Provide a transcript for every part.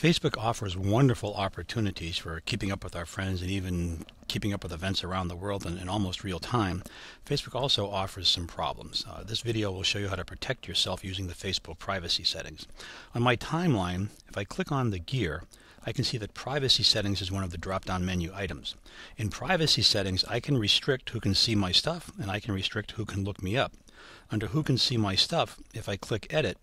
Facebook offers wonderful opportunities for keeping up with our friends and even keeping up with events around the world in, in almost real time. Facebook also offers some problems. Uh, this video will show you how to protect yourself using the Facebook privacy settings. On my timeline, if I click on the gear, I can see that privacy settings is one of the drop-down menu items. In privacy settings, I can restrict who can see my stuff and I can restrict who can look me up. Under who can see my stuff, if I click edit,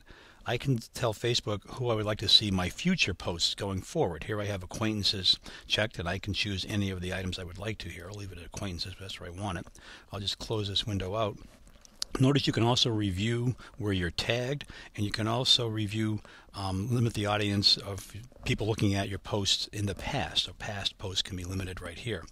I can tell Facebook who I would like to see my future posts going forward. Here I have acquaintances checked and I can choose any of the items I would like to here. I'll leave it at acquaintances, that's where I want it. I'll just close this window out. Notice you can also review where you're tagged, and you can also review, um, limit the audience of people looking at your posts in the past. So past posts can be limited right here.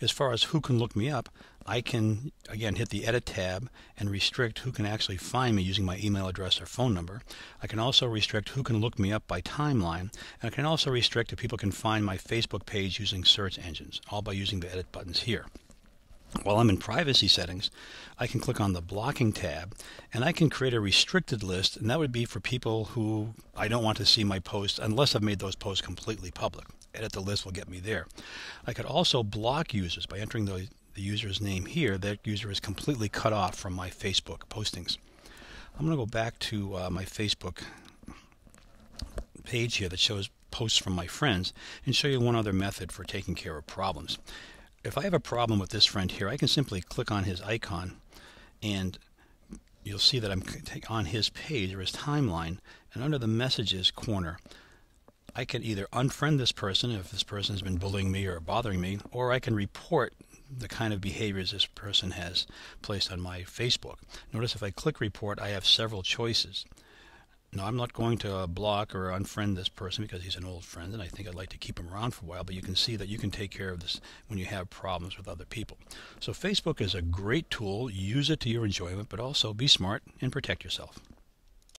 As far as who can look me up, I can, again, hit the Edit tab and restrict who can actually find me using my email address or phone number. I can also restrict who can look me up by timeline, and I can also restrict if people can find my Facebook page using search engines, all by using the Edit buttons here. While I'm in privacy settings, I can click on the blocking tab and I can create a restricted list and that would be for people who I don't want to see my posts unless I've made those posts completely public. Edit the list will get me there. I could also block users by entering the, the user's name here. That user is completely cut off from my Facebook postings. I'm going to go back to uh, my Facebook page here that shows posts from my friends and show you one other method for taking care of problems if I have a problem with this friend here, I can simply click on his icon and you'll see that I'm on his page or his timeline and under the messages corner I can either unfriend this person if this person has been bullying me or bothering me or I can report the kind of behaviors this person has placed on my Facebook. Notice if I click report I have several choices. Now, I'm not going to uh, block or unfriend this person because he's an old friend and I think I'd like to keep him around for a while, but you can see that you can take care of this when you have problems with other people. So Facebook is a great tool. Use it to your enjoyment, but also be smart and protect yourself.